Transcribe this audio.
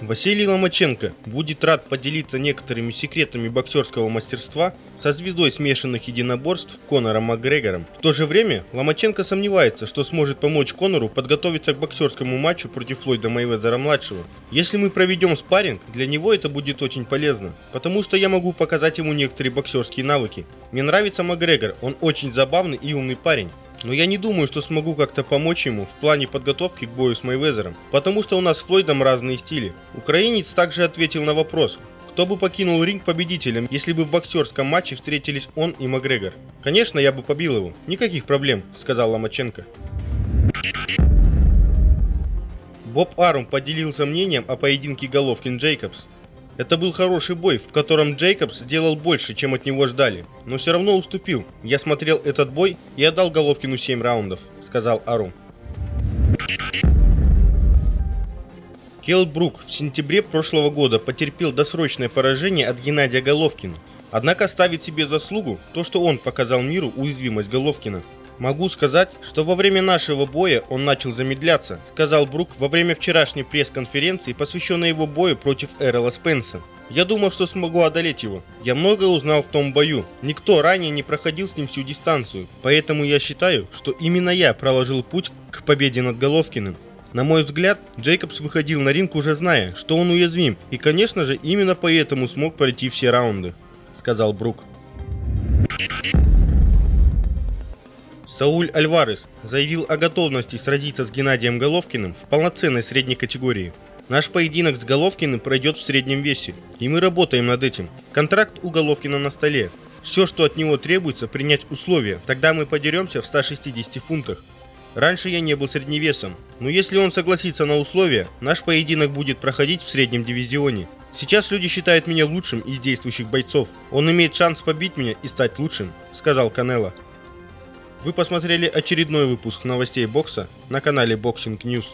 Василий Ломаченко будет рад поделиться некоторыми секретами боксерского мастерства со звездой смешанных единоборств Конором Макгрегором. В то же время Ломаченко сомневается, что сможет помочь Конору подготовиться к боксерскому матчу против Флойда Майвезера-младшего. Если мы проведем спарринг, для него это будет очень полезно, потому что я могу показать ему некоторые боксерские навыки. Мне нравится Макгрегор, он очень забавный и умный парень. Но я не думаю, что смогу как-то помочь ему в плане подготовки к бою с Майвезером, потому что у нас с Флойдом разные стили. Украинец также ответил на вопрос, кто бы покинул ринг победителем, если бы в боксерском матче встретились он и Макгрегор? Конечно, я бы побил его. Никаких проблем, сказал Ломаченко. Боб Арум поделился мнением о поединке Головкин-Джейкобс. Это был хороший бой, в котором Джейкобс сделал больше, чем от него ждали, но все равно уступил. Я смотрел этот бой и отдал Головкину 7 раундов, сказал Арум. Келл Брук в сентябре прошлого года потерпел досрочное поражение от Геннадия Головкина. Однако ставит себе заслугу то, что он показал миру уязвимость Головкина. Могу сказать, что во время нашего боя он начал замедляться, сказал Брук во время вчерашней пресс-конференции, посвященной его бою против Эрла Спенса. Я думал, что смогу одолеть его. Я многое узнал в том бою. Никто ранее не проходил с ним всю дистанцию. Поэтому я считаю, что именно я проложил путь к победе над Головкиным. На мой взгляд, Джейкобс выходил на ринг уже зная, что он уязвим, и конечно же именно поэтому смог пройти все раунды, сказал Брук. Сауль Альварес заявил о готовности сразиться с Геннадием Головкиным в полноценной средней категории. Наш поединок с Головкиным пройдет в среднем весе, и мы работаем над этим. Контракт у Головкина на столе. Все, что от него требуется, принять условия, тогда мы подеремся в 160 фунтах. Раньше я не был средневесом, но если он согласится на условия, наш поединок будет проходить в среднем дивизионе. Сейчас люди считают меня лучшим из действующих бойцов. Он имеет шанс побить меня и стать лучшим, сказал Канело. Вы посмотрели очередной выпуск новостей бокса на канале Boxing News.